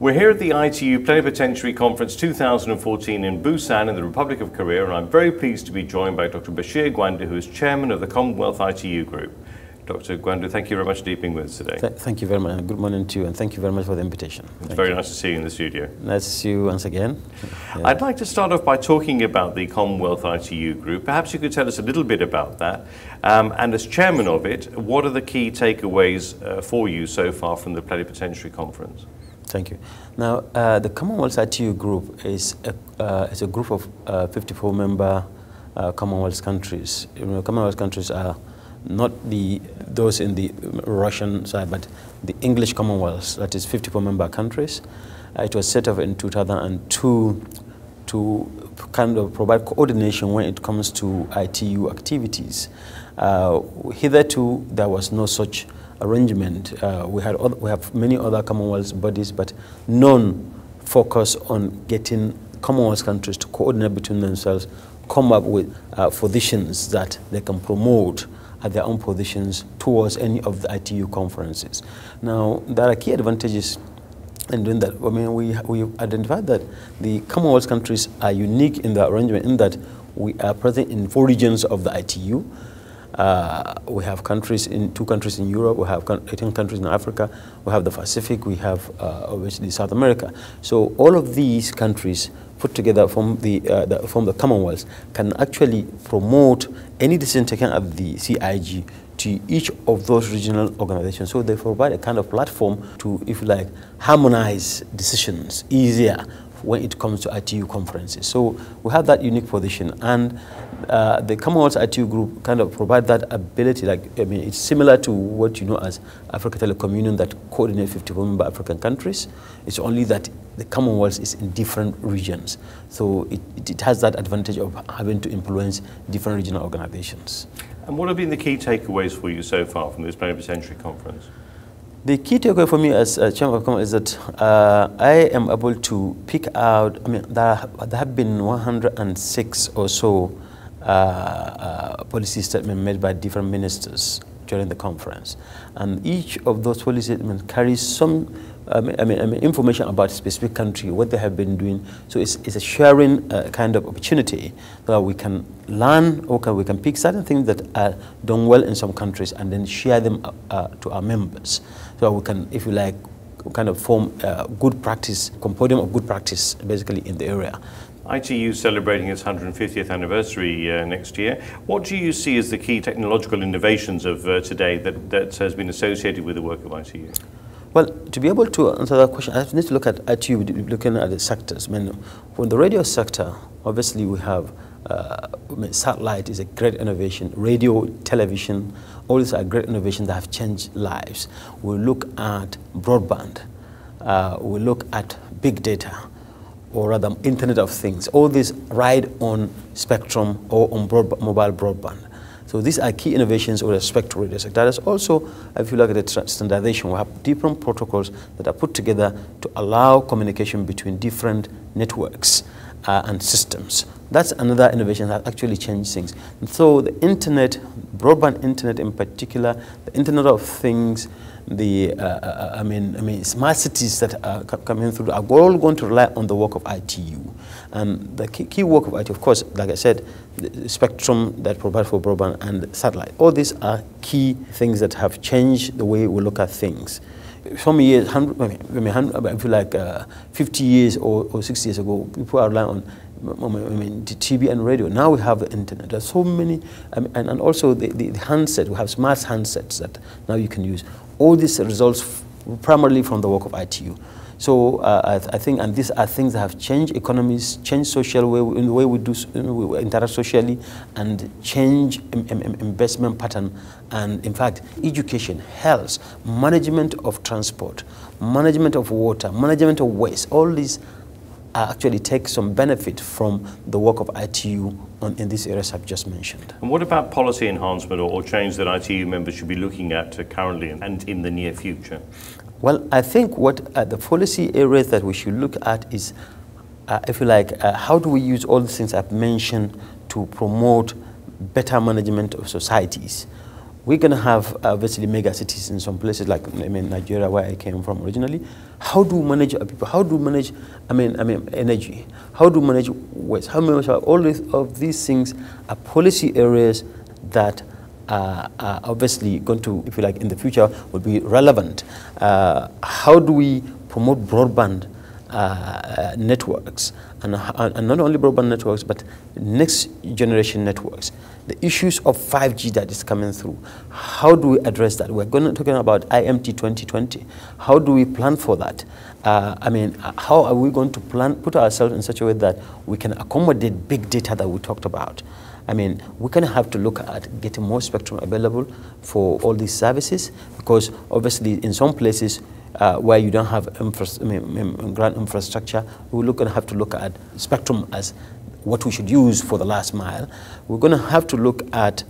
We're here at the ITU Plenipotentiary Conference 2014 in Busan in the Republic of Korea, and I'm very pleased to be joined by Dr. Bashir Gwandu, who is chairman of the Commonwealth ITU Group. Dr. Gwandu, thank you very much for being with us today. Th thank you very much, and good morning to you, and thank you very much for the invitation. It's thank very you. nice to see you in the studio. Nice to see you once again. Yeah. I'd like to start off by talking about the Commonwealth ITU Group. Perhaps you could tell us a little bit about that. Um, and as chairman of it, what are the key takeaways uh, for you so far from the Plenipotentiary Conference? Thank you. Now, uh, the Commonwealth ITU group is a, uh, is a group of uh, 54 member uh, Commonwealth countries. You know, Commonwealth countries are not the those in the Russian side, but the English Commonwealth, that is 54 member countries. Uh, it was set up in 2002 to kind of provide coordination when it comes to ITU activities. Uh, hitherto, there was no such arrangement. Uh, we, had other, we have many other Commonwealth bodies, but none focus on getting Commonwealth countries to coordinate between themselves, come up with uh, positions that they can promote at their own positions towards any of the ITU conferences. Now, there are key advantages in doing that. I mean, we, we identified that the Commonwealth countries are unique in the arrangement in that we are present in four regions of the ITU. Uh, we have countries in two countries in Europe. We have 18 countries in Africa. We have the Pacific. We have uh, obviously South America. So all of these countries put together from the, uh, the, from the Commonwealth can actually promote any decision taken at the CIG to each of those regional organizations. So they provide a kind of platform to, if you like, harmonize decisions easier when it comes to ITU conferences. So we have that unique position and uh, the Commonwealth ITU group kind of provide that ability, like, I mean, it's similar to what you know as Africa Telecom Union that coordinates 54 member African countries. It's only that the Commonwealth is in different regions. So it, it has that advantage of having to influence different regional organizations. And what have been the key takeaways for you so far from this plenipotentiary conference? The key takeaway for me as uh, chairman of Commonwealth is that uh, I am able to pick out, I mean, there, there have been 106 or so uh, uh, policy statements made by different ministers during the conference. And each of those policy statements carries some I mean, I mean, information about a specific country, what they have been doing. So it's, it's a sharing uh, kind of opportunity that we can learn or we can pick certain things that are done well in some countries and then share them uh, uh, to our members. So we can, if you like, kind of form a good practice, compendium of good practice basically in the area. ITU celebrating its 150th anniversary uh, next year. What do you see as the key technological innovations of uh, today that, that has been associated with the work of ITU? Well, to be able to answer that question, I need to look at ITU, looking at the sectors. I mean, for the radio sector, obviously we have uh, satellite is a great innovation, radio, television, all these are great innovations that have changed lives. We look at broadband, uh, we look at big data, or rather Internet of Things. All these ride on spectrum or on mobile broadband. So these are key innovations with respect to radio sector. There's also, if you look at the standardization, we have different protocols that are put together to allow communication between different networks uh, and systems. That's another innovation that actually changed things. And so the internet, broadband internet in particular, the Internet of Things, the uh, uh, I mean I mean smart cities that are coming through are all going to rely on the work of ITU, and the key, key work of ITU, of course, like I said, the spectrum that provides for broadband and satellite. All these are key things that have changed the way we look at things. Some years, I mean, I feel like uh, 50 years or, or 60 years ago, people are relying on I mean, the TV and radio. Now we have the internet. There's so many, and, and also the, the, the handset. We have smart handsets that now you can use. All this results primarily from the work of ITU. So uh, I, I, think, and these are things that have changed economies, changed social way, in the way we do we interact socially, and change investment pattern, and in fact, education, health, management of transport, management of water, management of waste. All these actually take some benefit from the work of ITU on, in these areas I've just mentioned. And what about policy enhancement or, or change that ITU members should be looking at currently and in the near future? Well, I think what uh, the policy areas that we should look at is, uh, if you like, uh, how do we use all the things I've mentioned to promote better management of societies? we're going to have obviously mega cities in some places like I mean Nigeria, where I came from originally. How do we manage people? How do we manage? I mean, I mean energy. How do we manage waste? How much all these, of these things are policy areas that are, are obviously going to, if you like, in the future will be relevant. Uh, how do we promote broadband? Uh, networks, and, uh, and, not only broadband networks, but next generation networks. The issues of 5G that is coming through, how do we address that? We're going to talking about IMT 2020. How do we plan for that? Uh, I mean, how are we going to plan, put ourselves in such a way that we can accommodate big data that we talked about? I mean, we're going to have to look at getting more spectrum available for all these services because obviously in some places uh, where you don't have infra I mean, infrastructure, we're going to have to look at spectrum as what we should use for the last mile. We're going to have to look at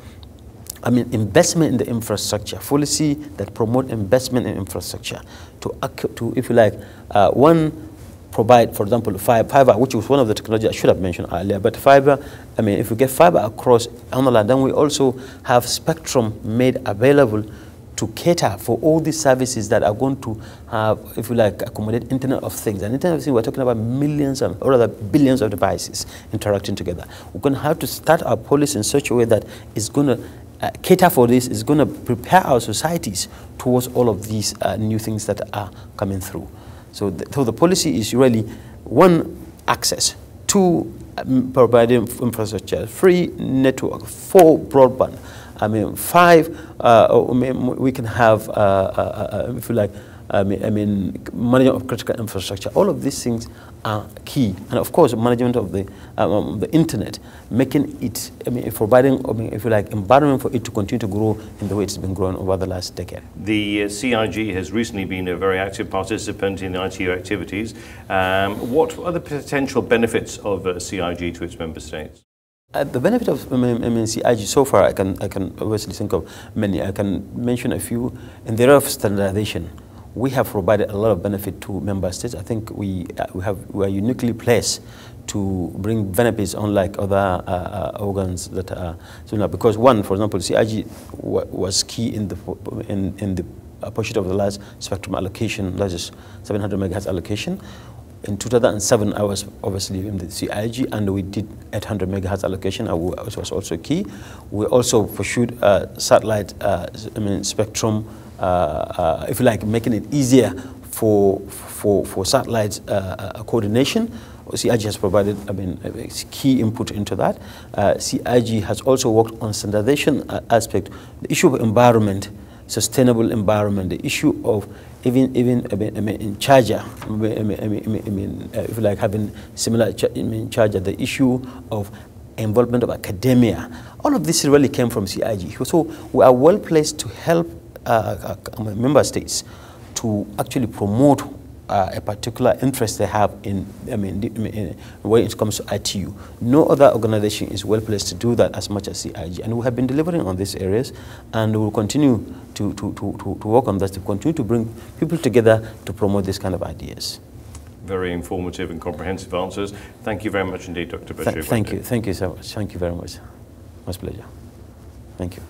I mean, investment in the infrastructure, policy that promote investment in infrastructure to, to if you like, uh, one, provide, for example, fiber, which was one of the technology I should have mentioned earlier, but fiber, I mean, if we get fiber across land, then we also have spectrum made available to cater for all these services that are going to have, if you like, accommodate Internet of Things. And Internet of Things, we're talking about millions, of, or rather billions of devices interacting together. We're going to have to start our policy in such a way that it's going to uh, cater for this, is going to prepare our societies towards all of these uh, new things that are coming through. So the, so the policy is really, one, access, two, um, providing infrastructure, three, network, four, broadband, I mean, five, uh, oh, we can have, uh, uh, uh, if you like, I mean, I mean, management of critical infrastructure. All of these things are key. And of course, management of the, um, um, the internet, making it, I mean, providing, I mean, if you like, environment for it to continue to grow in the way it's been growing over the last decade. The uh, CIG has recently been a very active participant in the ITU activities. Um, what are the potential benefits of uh, CIG to its member states? Uh, the benefit of MNCIG so far, I can, I can obviously think of many. I can mention a few. In the area of standardization, we have provided a lot of benefit to member states. I think we, uh, we, have, we are uniquely placed to bring benefits unlike other uh, uh, organs that are similar. Because one, for example, CIG was key in the, in, in the pursuit of the last spectrum allocation, that is 700 megahertz allocation. In 2007, I was obviously in the CIG, and we did 800 megahertz allocation, which was also key. We also pursued uh, satellite I mean, spectrum, if you like, making it easier for, for, for satellite uh, uh, coordination. CIG has provided I mean, key input into that. CIG has also worked on standardization aspect, the issue of environment, sustainable environment, the issue of even even I mean, I mean in charger, I mean, I mean, I mean uh, if you like having similar I mean, charger, the issue of involvement of academia, all of this really came from CIG. So we are well placed to help uh, uh, member states to actually promote uh, a particular interest they have in, I mean, in, when it comes to ITU. No other organization is well placed to do that as much as CIG. And we have been delivering on these areas and we will continue to, to, to, to, to work on that, to continue to bring people together to promote these kind of ideas. Very informative and comprehensive answers. Thank you very much indeed, Dr. Bashir. Th thank you. Thank you so much. Thank you very much. My pleasure. Thank you.